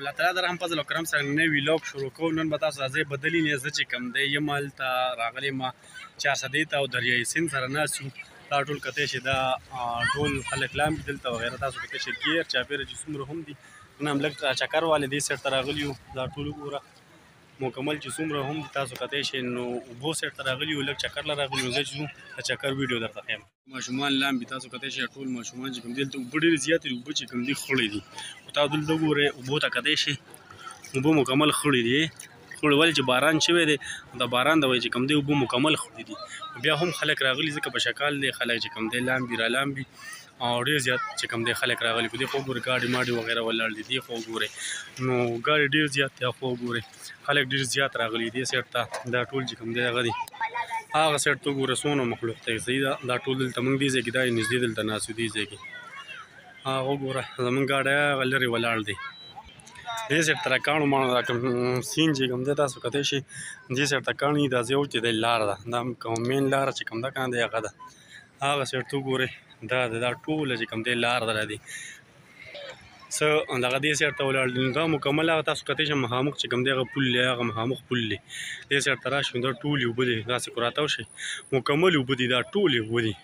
الله تعالی در هم فضل او کرم سره نه ویلوګ شروع کوو نن به تاسو راځي بدلی نه زه چې کم دی یم هلته راغلی ما چار صدې ته او دریای سیند سره ناست یو دا ټول کتی شي دا ټول خلک لام دي دلته وغیره تاسو کتی شي ګیر چاپېره چې څومره هم دي نن هم لږ چکر والې دې سیټ ته راغلي یو دا ټول وګوره مکمل چې څومره هم تاسو کتی شي نو اوبو سیټ ته راغلي یو لږ چکر له راغلي یو زه چې ځو د چکر ویډیو درته ښیم ماشومان لامبي تاسو کته شي ټول ماشومان چې کوم دلته اوبه ډېرې زیاتې دي اوبه چې کوم دي خړې دي او تاسو دلته وګورئ اوبو ته کته شي اوبه مکمل خړې دي خړې ولې چې باران شوی دی د باران د وجې چې کوم دی اوبه مکمل خړې دي بیا هم خلک راغلي ځکه په شکال دی خلک چې کوم دی لامبي را لامبي او ډېر زیات چې کوم دی خلک راغلي په دې خو ګورې ګاډي ماډي وغیره ولاړ دي دې خو ګورې نو ګاډي ډېر زیات دی خو ګورې خلک ډیر زیات راغلي دي سیټ ته دا ټول چې کوم دی هغه دی هغه سیټ ته ګوره څونه مخلوق دی صحیح ده دا ټول دلته موږ دې ځای کې دا یې نږدې دلته ناست دي ځای کې هغه ګوره زمونږ ګاډی هغه لرې ولاړ دی دې سیټ ته راکاڼو ماڼو دا کوم سین چې کوم دی تاسو کتی شي دې سیټ ته کاڼي دا ځای و چې دی لار ده دا کوم مین لاره چې کوم ده که نه دی هغه ده هغه سیټ ته وګورئ دا ده دا ټوله چې کوم دی لار ده دی سو دغه دې سر ته ولاړ دي دا مکمل هغه تاسو کته چې مخامخ چې کوم دغه پل دی هغه مخامخ پل دی دې سر ته راشي دا ټول یو بده دا څه کراتاو شي مکمل یو بده دا ټول یو بده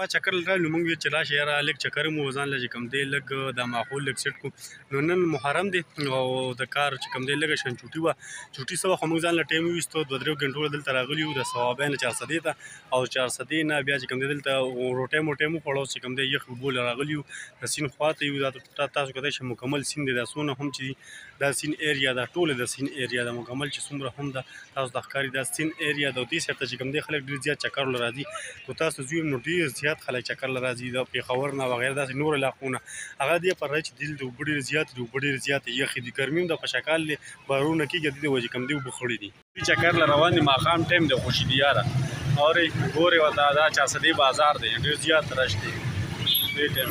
ما چکر لرل نو موږ چې راشي را لګ چکر مو ځان لږ کم دی لګ د ماحول لګ سټ کو نو نن محرم دی او د کار چې کم دی لګ شن چټي وا چټي سو خو موږ ځان له ټیم وستو دوه درو غنټو دلته راغلی یو د ثوابین چار سدی ته او چارسدې نه بیا چې کوم دی دلته روټۍ موټۍ مو خوړو چې کوم دی یخ اوبو له راغلي یو د سیند خوا ته یو دا تاسو کدای شي مکمل سیند دی دا څونه هم چې دا سیند ایریا دا ټوله د سیند ایریا دا مکمل چې څومره هم ده تاسو د ښکاري دا سیند ایریا د دې سره چې کوم دی خلک ډېر زیات چکر له راځي نو تاسو ځو نو ډېر زیات خلک چکر له راځي د پېښور نه وغیره داسې نور علاقو نه هغه دې پر چې دل د وبډیر زیات د وبډیر زیات یخ دي ګرمیم د پشکال بارونه کېږي د وجې کوم دی وبخړي دي چکر له روان دي ماخام ټیم د خوشي دی یاره اوري ګوري وتا دا چا سدي بازار دی ډیر زیات رش دی دې ټیم